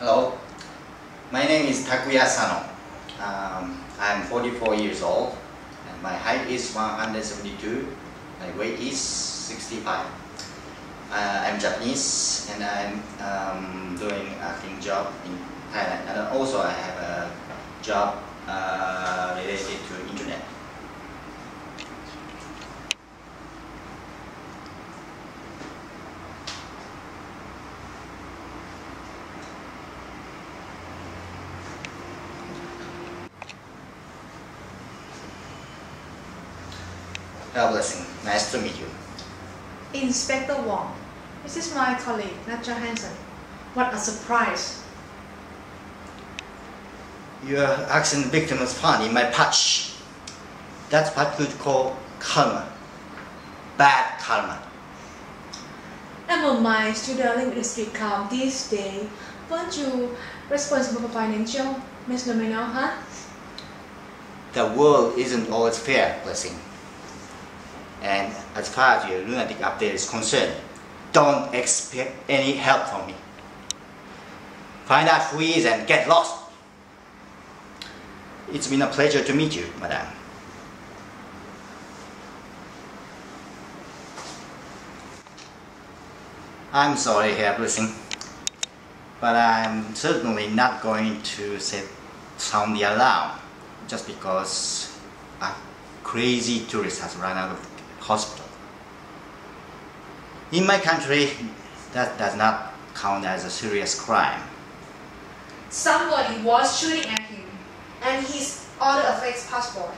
Hello, my name is Takuya Sano. Um, I'm 44 years old and my height is 172. My weight is 65. Uh, I'm Japanese and I'm um, doing acting job in Thailand and also I have a job uh, God blessing. Nice to meet you. Inspector Wong, this is my colleague, Natcha Hansen. What a surprise! Your accident victim was found in my patch. That's what we call karma. Bad karma. Never mind, still dealing with the street these days. Weren't you responsible for financial misdemeanor, huh? The world isn't always fair, blessing. And as far as your lunatic update is concerned, don't expect any help from me. Find out who is and get lost. It's been a pleasure to meet you, madam. I'm sorry, Herr Blessing, but I'm certainly not going to set, sound the alarm just because a crazy tourist has run out of hospital. In my country, that does not count as a serious crime. Somebody was shooting at him, and he's ordered a fake passport.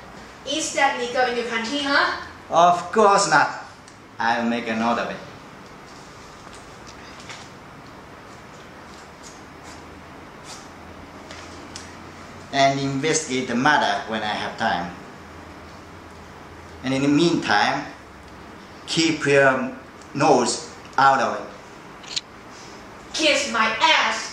Is that legal in your country, huh? Of course not. I'll make a note of it. And investigate the matter when I have time. And in the meantime, keep your nose out of it. Kiss my ass!